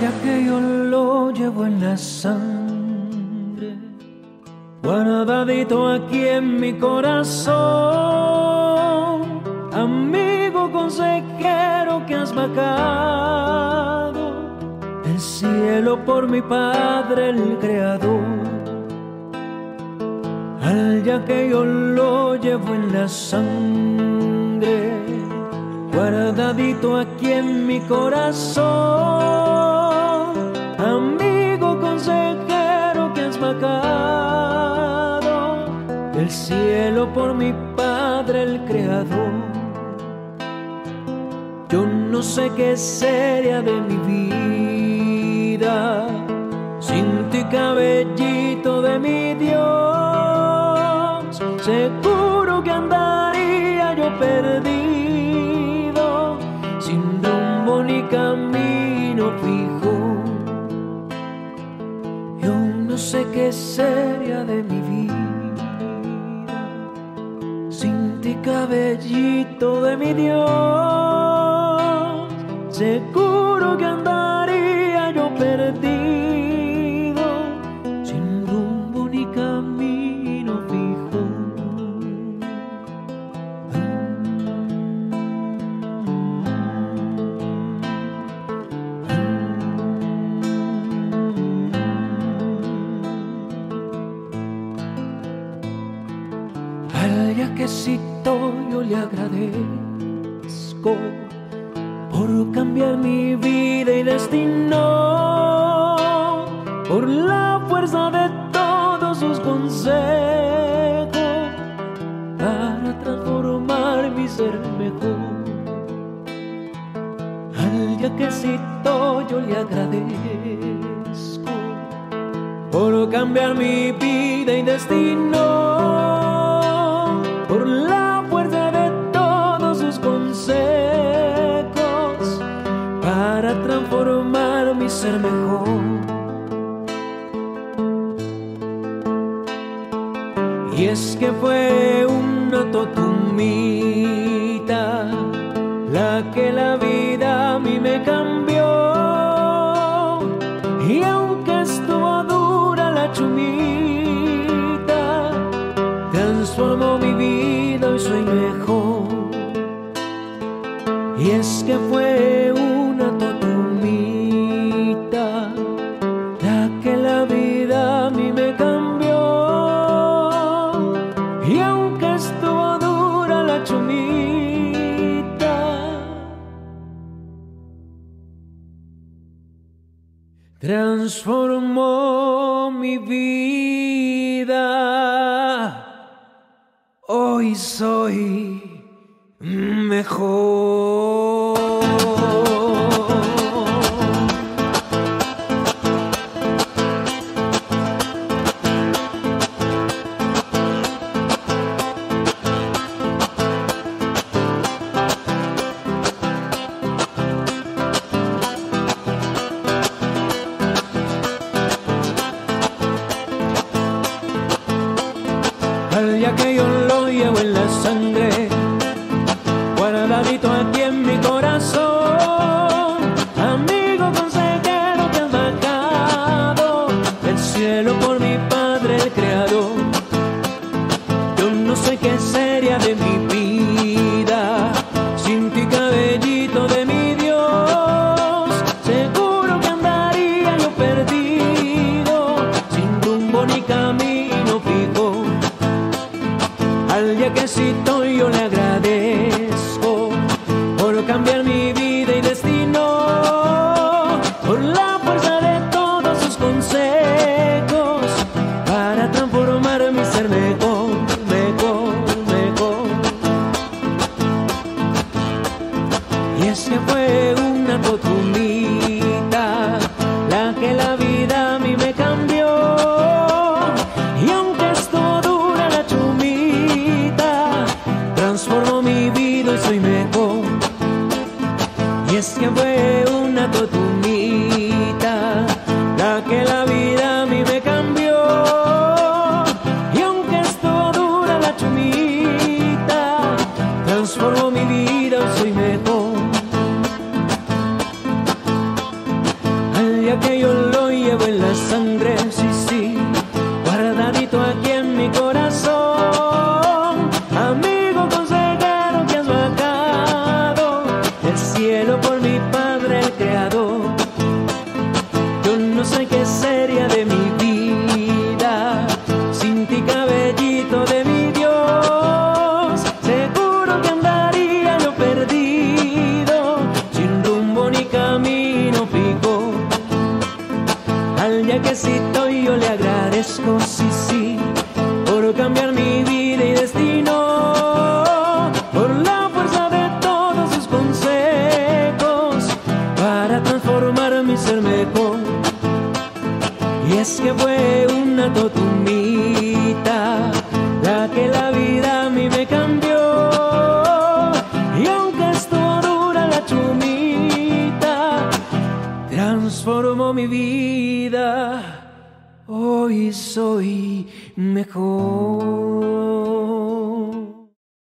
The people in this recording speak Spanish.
ya que yo lo llevo en la sangre, guardadito aquí en mi corazón, amigo consejero que has bajado el cielo por mi Padre el Creador. Al ya que yo lo llevo en la sangre, guardadito aquí en mi corazón, amigo consejero que has bajado el cielo por mi Padre el Creador. Yo no sé qué sería de mi vida sin ti cabellito de mi Dios. Seguro que andaría yo perdido camino fijo. Yo no sé qué sería de mi vida sin ti cabellito de mi Dios. Seguro que andaría Al yaquecito yo le agradezco por cambiar mi vida y destino, por la fuerza de todos sus consejos para transformar mi ser mejor. Al yaquecito yo le agradezco por cambiar mi vida y destino, ser mejor. Y es que fue una totumita la que la vida a mí me cambió. Y aunque estuvo dura la chumita, transformó mi vida y soy mejor. Y es que fue una transformó mi vida. Hoy soy mejor. La sangre, guardadito aquí en mi corazón, amigo consejero que has bajado del cielo por mi Padre el Creador. Yo no sé qué sería de mi Al media que yo lo llevo en la sangre, sí, sí. Que estoy yo le agradezco, sí, sí, por cambiar mi vida y destino, por la fuerza de todos sus consejos, para transformar mi ser mejor. Y es que fue una totumita mi vida. Hoy soy mejor.